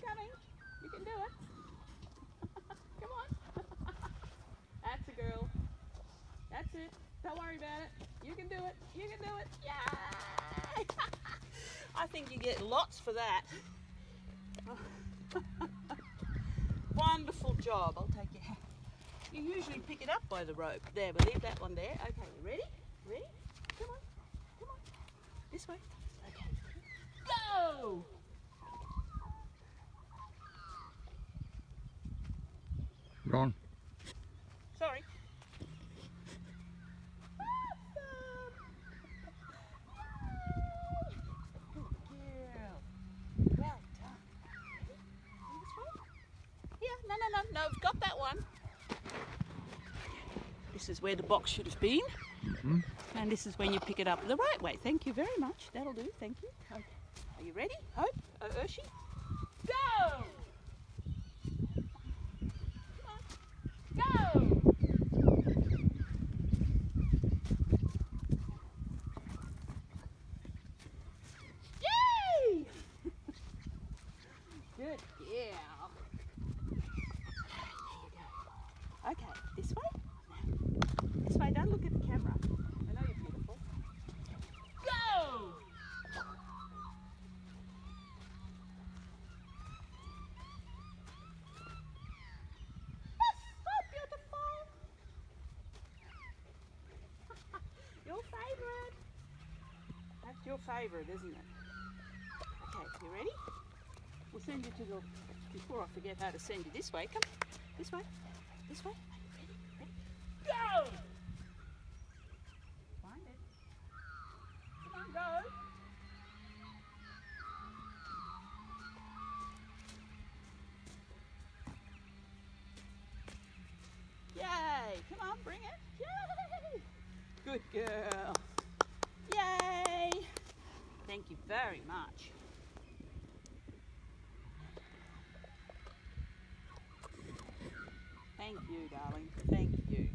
coming. You can do it. Come on. That's a girl. That's it. Don't worry about it. You can do it. You can do it. Yay! I think you get lots for that. Wonderful job. I'll take your hat. You usually pick it up by the rope. There, we'll leave that one there. Okay, you ready? Ready? Come on. Come on. This way. Okay. Go! Wrong. Sorry. Good girl. Well done. This? Yeah, no, no, no, no, I've got that one. This is where the box should have been. Mhm. And this is when you pick it up the right way. Thank you very much. That'll do. Thank you. Okay. Are you ready? Hope? Uh, Urshie? Go! Come on. Go! Yay! Good girl. Okay, this way. Now, This way, don't look at the camera. I know you're beautiful. Go! Yes, so beautiful. your favorite. That's your favorite, isn't it? Okay, you ready? We'll send you to the, before I forget how to send you this way, come, this way, this way. Go! Find it. Come on, go. Yay! Come on, bring it. Yay! Good girl. Yay! Thank you very much. Thank you, darling. Thank you.